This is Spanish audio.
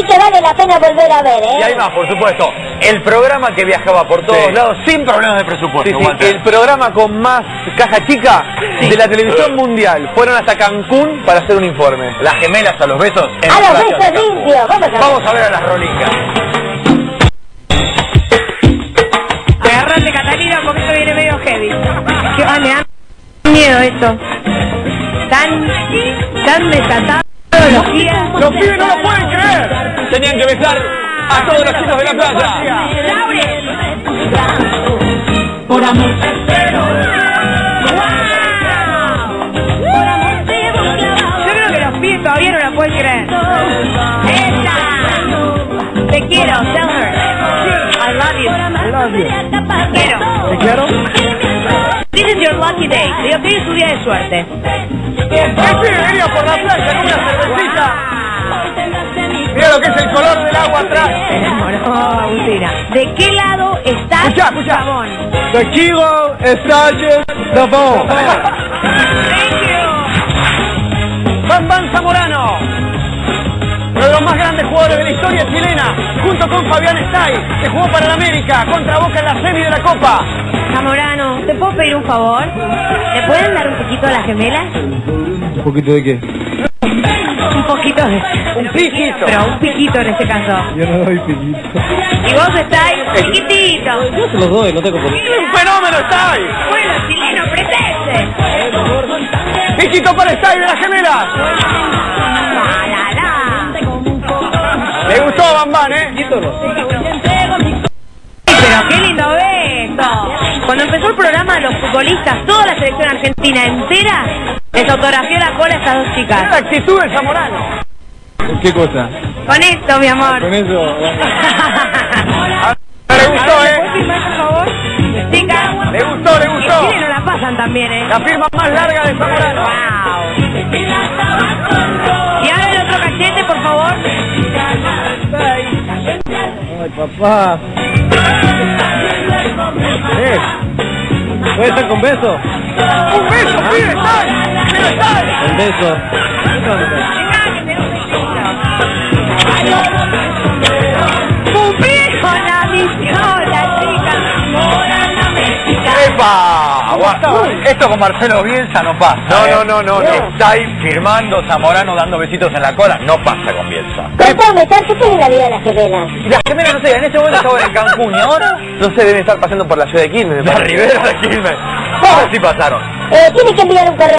y que vale la pena volver a ver, ¿eh? Y hay más, por supuesto. El programa que viajaba por todos Sí. lados sin problemas de presupuesto. Sí, sí, Walter. el programa con más caja chica de la televisión mundial. Fueron hasta Cancún para hacer un informe. Las gemelas a los besos. en A los besos vamos a ver. Vamos a ver a las rolingas. Agarrate, Catalina, porque esto viene medio heavy. Qué va, me da miedo esto. Tan, tan desatado los días. ¡Los pibes no lo pueden creer! Tenían que besar a todos los chicos de la playa. Por amor. Yo creo que los pibes todavía no la pueden creer. ¡Esa! Te quiero, tell her. I love you. I love you. ¿Te quiero? Lucky day. Hoy es tu día de suerte. Venía por la playa con una cervecita. Mira lo que es el color del agua atrás. No, Agustina. ¿De qué lado está Escuchá, escuchá. Gabón? The kilo Sergeant Davon. Thank historia chilena, junto con Fabián Stay, que jugó para el América contra Boca en la semi de la Copa. Zamorano, ¿te puedo pedir un favor? ¿Le pueden dar un poquito a las gemelas? ¿Un poquito de qué? Un poquito de... Un piquito. Pero un piquito en este caso. Yo no doy piquito. Y vos estáis chiquitito. Yo se los doy, no tengo por qué. ¡Un fenómeno Stay! Bueno, chileno, presente. ¡Piquito para Stay de las gemelas! Van Van, ¿eh? Pero qué lindo beso. Cuando empezó el programa, los futbolistas, toda la selección argentina entera, les autografió la cola a estas dos Era la chicas. actitud del Zamorano. ¿Qué cosa? Con esto, mi amor. Con eso, Le gustó, ¿Puedes ¿eh? firmar, por favor? Chicas. Le gustó, le gustó. Chile no la pasan también, ¿eh? La firma más larga de Zamorano. Wow. Papá. ¿Eh? ¿Puede ser con beso? ¡Un beso, pibe! ¡Stay! ¡Pibe, Stay! Con beso. Esto con Marcelo Bielsa no pasa. No, ¿eh? no, no, no, no. Está ahí firmando Zamorano dando besitos en la cola. No pasa con Bielsa. Contame, Tar, ¿qué tiene la vida de las gemelas? Las gemelas, no sé, en este momento estaban en Cancún y ahora No sé, deben estar pasando por la ciudad de Quilmes. me la. Ribera de Quilmes. Ahora sí pasaron. Eh, tiene que enviar un correo